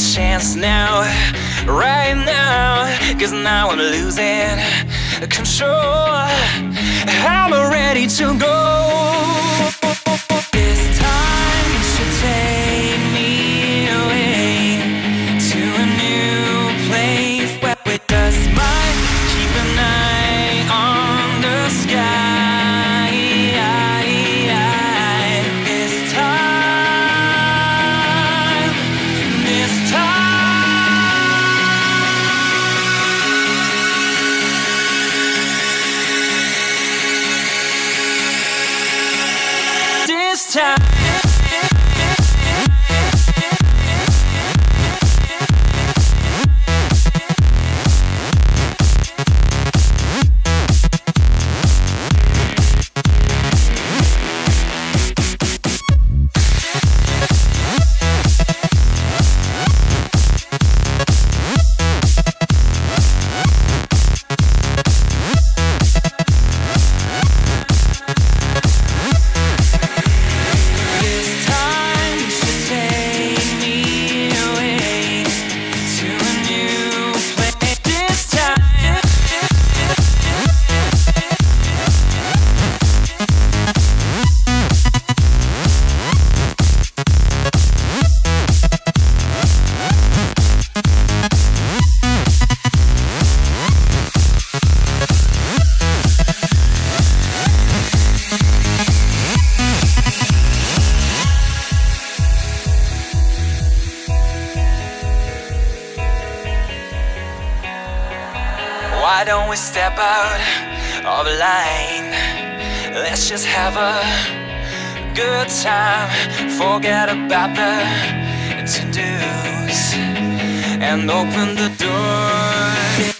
chance now, right now. Cause now I'm losing control. I'm ready to go. Time, why don't we step out of line? Let's just have a good time. Forget about the to-dos and open the door.